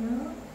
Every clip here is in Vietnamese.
嗯。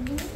Mm-hmm.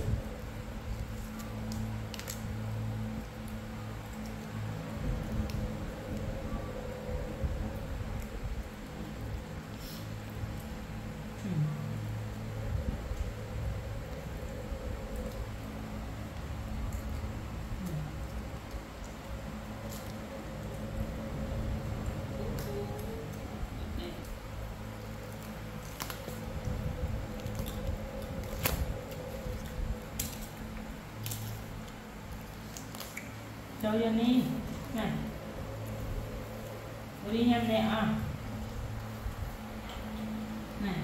cho Johnny này. Đi William nè à. Này.